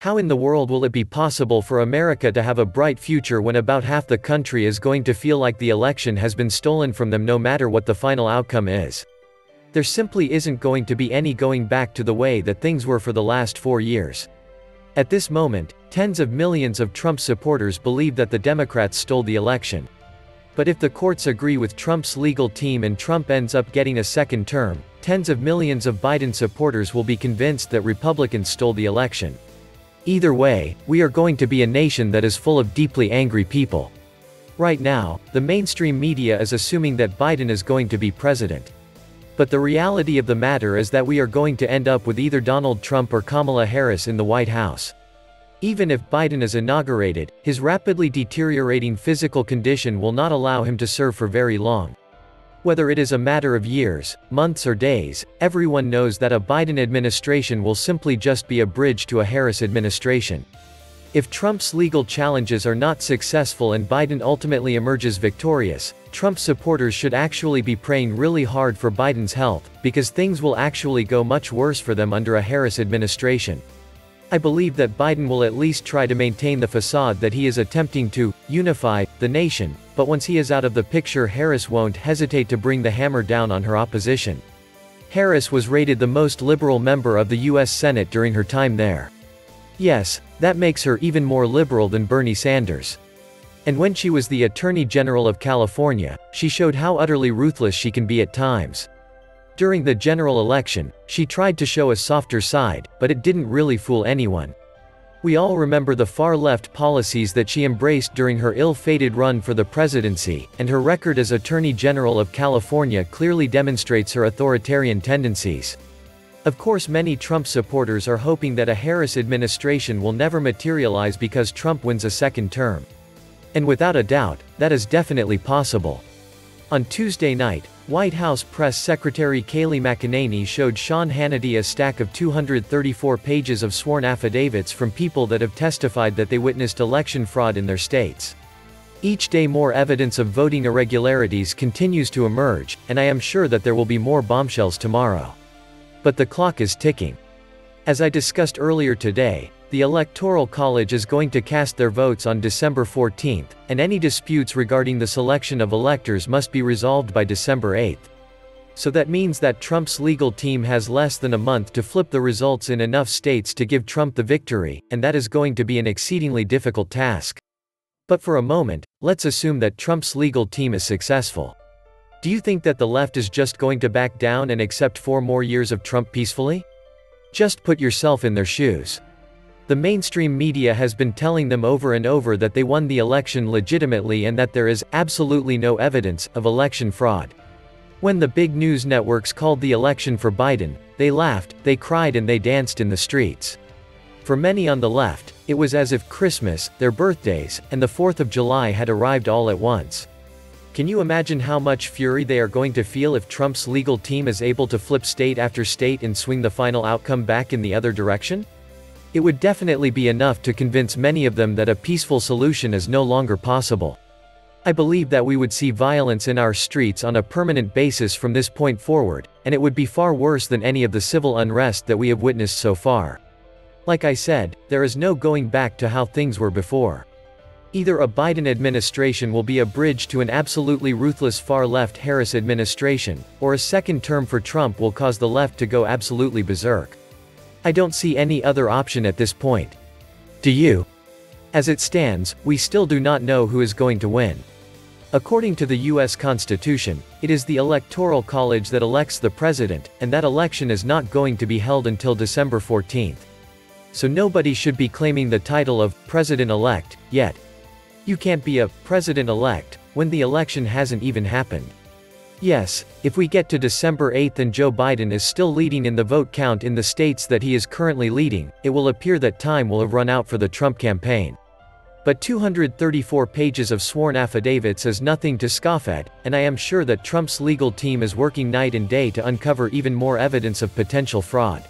How in the world will it be possible for America to have a bright future when about half the country is going to feel like the election has been stolen from them no matter what the final outcome is? There simply isn't going to be any going back to the way that things were for the last four years. At this moment, tens of millions of Trump supporters believe that the Democrats stole the election. But if the courts agree with Trump's legal team and Trump ends up getting a second term, tens of millions of Biden supporters will be convinced that Republicans stole the election. Either way, we are going to be a nation that is full of deeply angry people. Right now, the mainstream media is assuming that Biden is going to be president. But the reality of the matter is that we are going to end up with either Donald Trump or Kamala Harris in the White House. Even if Biden is inaugurated, his rapidly deteriorating physical condition will not allow him to serve for very long. Whether it is a matter of years, months or days, everyone knows that a Biden administration will simply just be a bridge to a Harris administration. If Trump's legal challenges are not successful and Biden ultimately emerges victorious, Trump supporters should actually be praying really hard for Biden's health, because things will actually go much worse for them under a Harris administration. I believe that Biden will at least try to maintain the facade that he is attempting to unify the nation, but once he is out of the picture Harris won't hesitate to bring the hammer down on her opposition. Harris was rated the most liberal member of the U.S. Senate during her time there. Yes, that makes her even more liberal than Bernie Sanders. And when she was the Attorney General of California, she showed how utterly ruthless she can be at times. During the general election, she tried to show a softer side, but it didn't really fool anyone. We all remember the far-left policies that she embraced during her ill-fated run for the presidency, and her record as Attorney General of California clearly demonstrates her authoritarian tendencies. Of course many Trump supporters are hoping that a Harris administration will never materialize because Trump wins a second term. And without a doubt, that is definitely possible. On Tuesday night, White House Press Secretary Kayleigh McEnany showed Sean Hannity a stack of 234 pages of sworn affidavits from people that have testified that they witnessed election fraud in their states. Each day more evidence of voting irregularities continues to emerge, and I am sure that there will be more bombshells tomorrow. But the clock is ticking. As I discussed earlier today, the Electoral College is going to cast their votes on December 14, and any disputes regarding the selection of electors must be resolved by December 8. So that means that Trump's legal team has less than a month to flip the results in enough states to give Trump the victory, and that is going to be an exceedingly difficult task. But for a moment, let's assume that Trump's legal team is successful. Do you think that the left is just going to back down and accept four more years of Trump peacefully? Just put yourself in their shoes. The mainstream media has been telling them over and over that they won the election legitimately and that there is absolutely no evidence of election fraud. When the big news networks called the election for Biden, they laughed, they cried and they danced in the streets. For many on the left, it was as if Christmas, their birthdays, and the 4th of July had arrived all at once. Can you imagine how much fury they are going to feel if Trump's legal team is able to flip state after state and swing the final outcome back in the other direction? It would definitely be enough to convince many of them that a peaceful solution is no longer possible. I believe that we would see violence in our streets on a permanent basis from this point forward, and it would be far worse than any of the civil unrest that we have witnessed so far. Like I said, there is no going back to how things were before. Either a Biden administration will be a bridge to an absolutely ruthless far-left Harris administration, or a second term for Trump will cause the left to go absolutely berserk. I don't see any other option at this point. Do you? As it stands, we still do not know who is going to win. According to the U.S. Constitution, it is the Electoral College that elects the president, and that election is not going to be held until December 14. So nobody should be claiming the title of president-elect yet. You can't be a president-elect when the election hasn't even happened. Yes, if we get to December 8 and Joe Biden is still leading in the vote count in the states that he is currently leading, it will appear that time will have run out for the Trump campaign. But 234 pages of sworn affidavits is nothing to scoff at, and I am sure that Trump's legal team is working night and day to uncover even more evidence of potential fraud.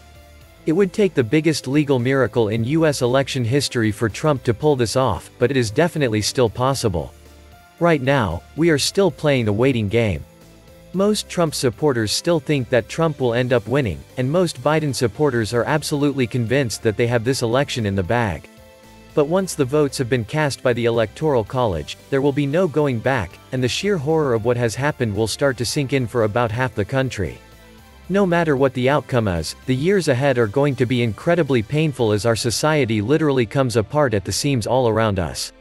It would take the biggest legal miracle in US election history for Trump to pull this off, but it is definitely still possible. Right now, we are still playing a waiting game. Most Trump supporters still think that Trump will end up winning, and most Biden supporters are absolutely convinced that they have this election in the bag. But once the votes have been cast by the Electoral College, there will be no going back, and the sheer horror of what has happened will start to sink in for about half the country. No matter what the outcome is, the years ahead are going to be incredibly painful as our society literally comes apart at the seams all around us.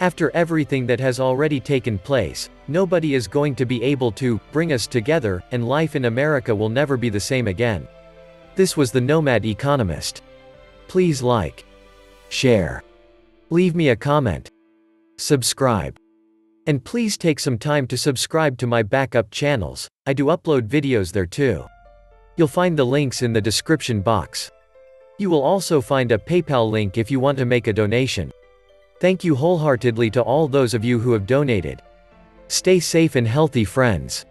After everything that has already taken place, nobody is going to be able to bring us together, and life in America will never be the same again. This was the Nomad Economist. Please like, share, leave me a comment, subscribe. And please take some time to subscribe to my backup channels, I do upload videos there too. You'll find the links in the description box. You will also find a PayPal link if you want to make a donation. Thank you wholeheartedly to all those of you who have donated. Stay safe and healthy friends.